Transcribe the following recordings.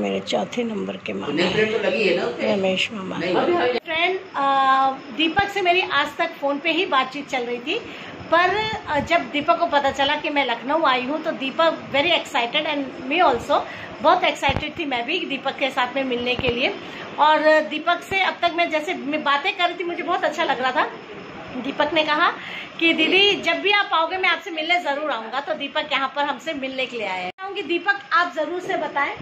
मेरे चौथे नंबर के मामा तो लगी है ना रमेश मामा। फ्रेंड दीपक से मेरी आज तक फ़ोन पे ही बातचीत चल रही थी पर जब दीपक को पता चला कि मैं लखनऊ आई हूँ तो Deepak very excited and me also बहुत एक्साइटेड थी मैं भी दीपक के साथ में मिलने के लिए। और दीपक से अब तक मैं जैसे मैं बातें कर रही थी मुझे बहुत अच्छा लग रहा था। दीपक ने कहा कि दीदी जब भी आप आओगे मैं आपसे मिलने ज़रूर आऊँगा। तो दीपक यहाँ पर हमसे मिलने के लिए आए हैं। चाहूँगी दीपक आप ज़रूर से बताएँ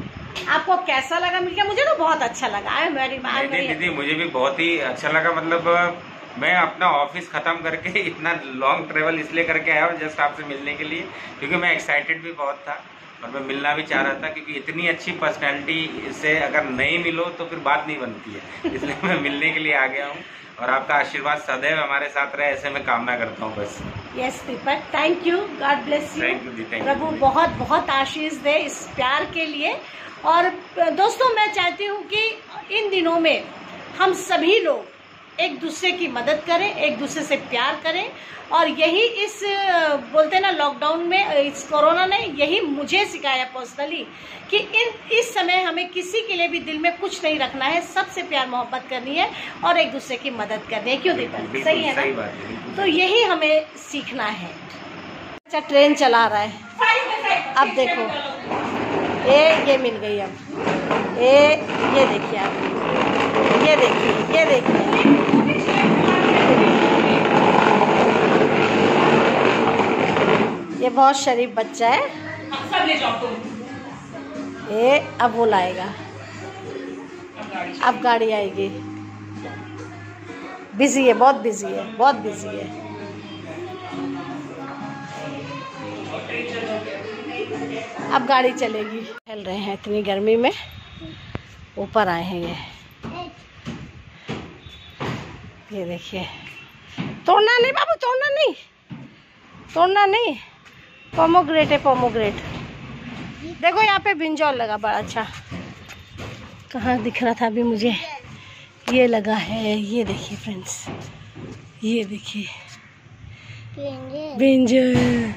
आपको कैसा लगा? मिलकर मुझे तो बहुत अच्छा लगा। आई वेरी नहीं दीदी मुझे भी बहुत ही अच्छा लगा। मतलब मैं अपना ऑफ़िस खत्म करके इतना लॉन्ग ट्रेवल इसलिए करके आया हूँ जस्ट आपसे मिलने के लिए क्योंकि मैं एक्साइटेड भी बहुत था। और मैं मिलना भी चाह रहा था क्योंकि इतनी अच्छी पर्सनैलिटी से अगर नहीं मिलो तो फिर बात नहीं बनती है। इसलिए मैं मिलने के लिए आ गया हूँ और आपका आशीर्वाद सदैव हमारे साथ रहे ऐसे मैं कामना करता हूँ बस। Yes Deepak thank you God bless you Thank you, दी, thank you. प्रभु बहुत बहुत आशीष दे इस प्यार के लिए। और दोस्तों मैं चाहती हूँ कि इन दिनों में हम सभी लोग एक दूसरे की मदद करें एक दूसरे से प्यार करें। और यही इस बोलते हैं ना लॉकडाउन में इस कोरोना ने यही मुझे सिखाया पर्सनली कि इन इस समय हमें किसी के लिए भी दिल में कुछ नहीं रखना है। सबसे प्यार मोहब्बत करनी है और एक दूसरे की मदद करनी है। क्यों दीपक सही है? सही ना? बात है तो यही हमें सीखना है। अच्छा ट्रेन चला रहा है। अब देखो। ये ये मिल गई अब। ये ये देखिए आप। ये देखिए ये देखिए। ये बहुत शरीफ बच्चा है। ये अब वो लाएगा। अब गाड़ी आएगी। बिज़ी है बहुत बिज़ी है बहुत बिज़ी है। अब गाड़ी चलेगी। खेल रहे हैं इतनी गर्मी में। ऊपर आए हैं ये। ये देखिए। तोड़ना नहीं बाबू तोड़ना नहीं। तोड़ना नहीं। पोमोग्रेट है पोमोग्रेट देखो, यहाँ पे बिंजौल लगा, बड़ा अच्छा। कहाँ दिख रहा था अभी मुझे? ये लगा है, ये देखिए फ्रेंड्स ये देखिए। बिंजल।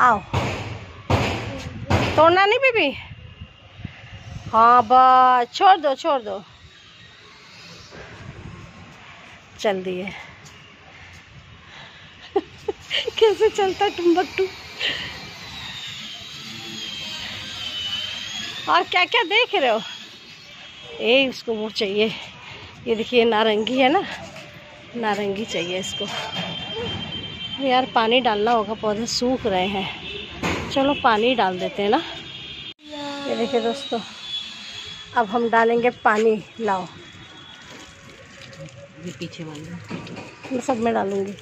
आओ। तोड़ना नहीं, बीबी? हाँ बस, छोड़ दो छोड़ दो। चल दिए। कैसे चलता टुम्बकटू और क्या क्या देख रहे हो? ए इसको वो चाहिए। ये देखिए नारंगी है ना? नारंगी चाहिए इसको। यार पानी डालना होगा पौधे सूख रहे हैं। चलो पानी डाल देते हैं ना। ये देखिए दोस्तों अब हम डालेंगे पानी। लाओ। ये पीछे वाले मैं सब में डालूँगी।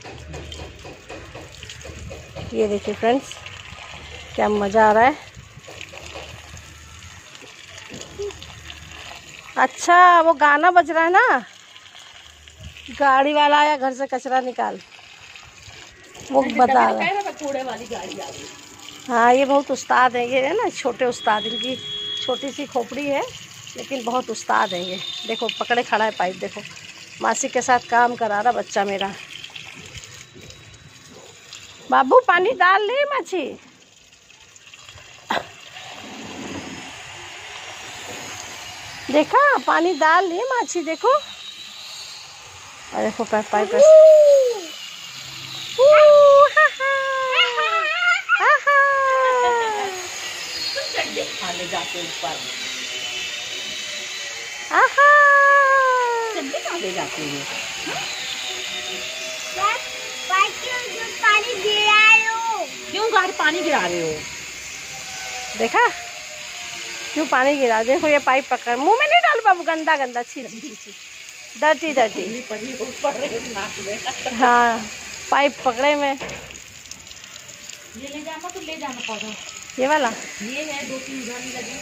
ये देखिए फ्रेंड्स क्या मज़ा आ रहा है। अच्छा वो गाना बज रहा है ना? गाड़ी वाला आया घर से कचरा निकाल। वो बता रहा है। कूड़े वाली गाड़ी आ गई। हाँ ये बहुत उस्ताद है ये है ना छोटे उस्ताद इनकी छोटी सी खोपड़ी है लेकिन बहुत उस्ताद है ये। देखो पकड़े खड़ा है पाइप देखो। मासी के साथ काम करा रहा बच्चा मेरा। बाबू पानी डाल ले माछी देखा? पानी डाल ले माछी देखो। और देखो क्यों गाड़ी पानी गिरा रहे हो देखा? क्यों पानी गिरा? देखो ये पाइप पकड़ मुँह में नहीं डाल बाबू गंदा गंदा छी। नाक में हाँ पाइप पकड़े में। ये ले जाना तो ले जाना पौधा। ये वाला? ये है दो तीन घर लगे।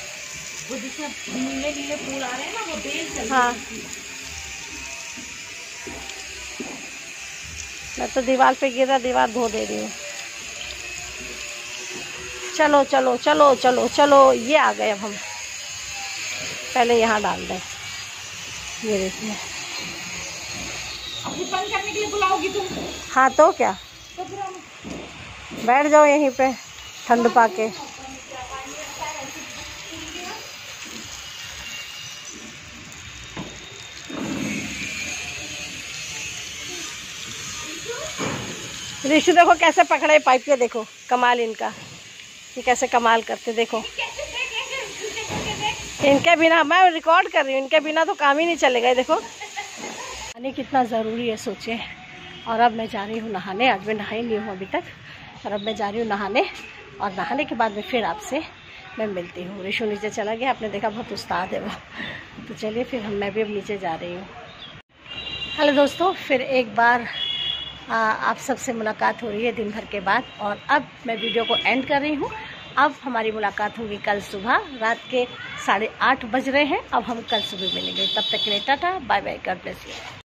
वो जिसमें नीले नीले फूल आ रहे हैं ना वो बेल चल हाँ। है। मैं तो दीवार पे गिरा दीवार धो दे रही हूँ। चलो चलो चलो चलो चलो ये आ गए अब हम। पहले यहाँ डाल दें। ये देखिए। हाँ तो क्या? बैठ जाओ यहीं पे ठंड पाके। ऋषु देखो कैसे पकड़े पाइप के देखो कमाल इनका। ये कैसे कमाल करते, देखो। इनके बिना, मैं रिकॉर्ड कर रही हूँ, इनके बिना तो काम ही नहीं चलेगा देखो। पानी कितना ज़रूरी है, सोचे। और अब मैं जा रही हूँ नहाने, आज मैं नहाई नहीं हूँ अभी तक। और अब मैं जा रही हूँ नहाने, और नहाने के बाद में फिर आपसे मैं मिलती हूँ। ऋषु नीचे चला गया, आपने देखा बहुत उस्ताद है वो। तो चलिए फिर हम, मैं भी अब नीचे जा रही हूँ। हेलो दोस्तों, फिर एक बार आप सबसे मुलाकात हो रही है दिन भर के बाद और अब मैं वीडियो को एंड कर रही हूँ। अब हमारी मुलाकात होगी कल सुबह, रात के साढ़े आठ बज रहे हैं। अब हम कल सुबह मिलेंगे। तब तक के लिए tata, bye bye God bless you